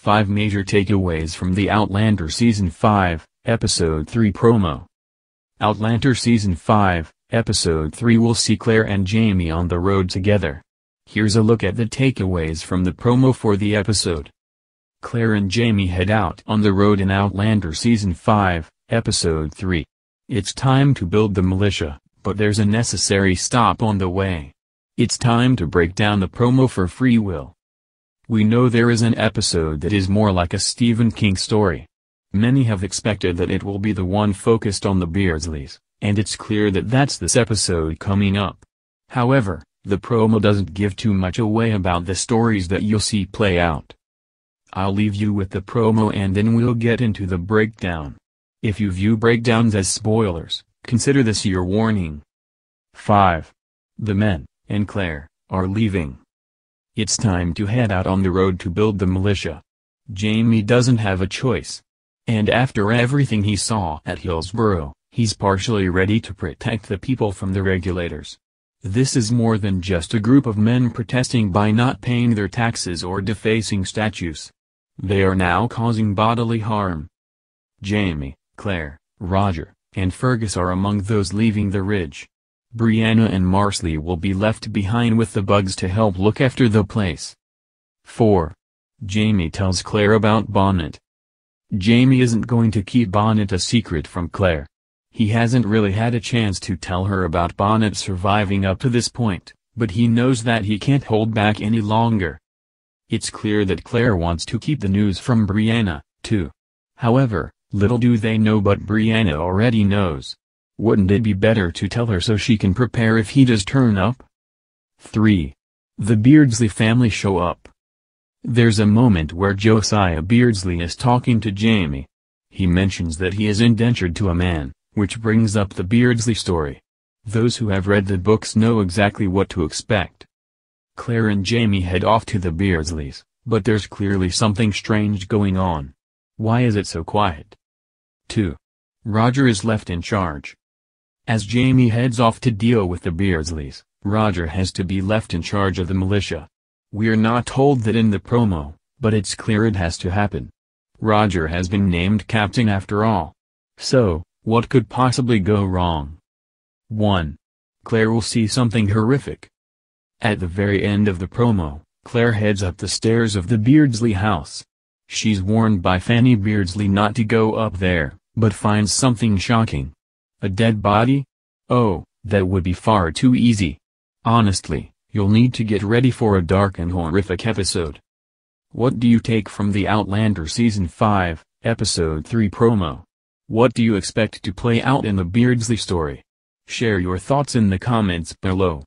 5 Major Takeaways from the Outlander Season 5, Episode 3 Promo Outlander Season 5, Episode 3 will see Claire and Jamie on the road together. Here's a look at the takeaways from the promo for the episode. Claire and Jamie head out on the road in Outlander Season 5, Episode 3. It's time to build the militia, but there's a necessary stop on the way. It's time to break down the promo for Free Will. We know there is an episode that is more like a Stephen King story. Many have expected that it will be the one focused on the Beardsleys, and it's clear that that's this episode coming up. However, the promo doesn't give too much away about the stories that you'll see play out. I'll leave you with the promo and then we'll get into the breakdown. If you view breakdowns as spoilers, consider this your warning. 5. The men, and Claire, are leaving. It's time to head out on the road to build the militia. Jamie doesn't have a choice. And after everything he saw at Hillsborough, he's partially ready to protect the people from the regulators. This is more than just a group of men protesting by not paying their taxes or defacing statues. They are now causing bodily harm. Jamie, Claire, Roger, and Fergus are among those leaving the ridge. Brianna and Marsali will be left behind with the bugs to help look after the place. 4. Jamie tells Claire about Bonnet. Jamie isn't going to keep Bonnet a secret from Claire. He hasn't really had a chance to tell her about Bonnet surviving up to this point, but he knows that he can't hold back any longer. It's clear that Claire wants to keep the news from Brianna, too. However, little do they know but Brianna already knows. Wouldn't it be better to tell her so she can prepare if he does turn up? 3. The Beardsley family show up. There's a moment where Josiah Beardsley is talking to Jamie. He mentions that he is indentured to a man, which brings up the Beardsley story. Those who have read the books know exactly what to expect. Claire and Jamie head off to the Beardsleys, but there's clearly something strange going on. Why is it so quiet? 2. Roger is left in charge. As Jamie heads off to deal with the Beardsleys, Roger has to be left in charge of the militia. We're not told that in the promo, but it's clear it has to happen. Roger has been named captain after all. So, what could possibly go wrong? 1. Claire will see something horrific. At the very end of the promo, Claire heads up the stairs of the Beardsley house. She's warned by Fanny Beardsley not to go up there, but finds something shocking. A dead body? Oh, that would be far too easy. Honestly, you'll need to get ready for a dark and horrific episode. What do you take from the Outlander Season 5, Episode 3 promo? What do you expect to play out in the Beardsley story? Share your thoughts in the comments below.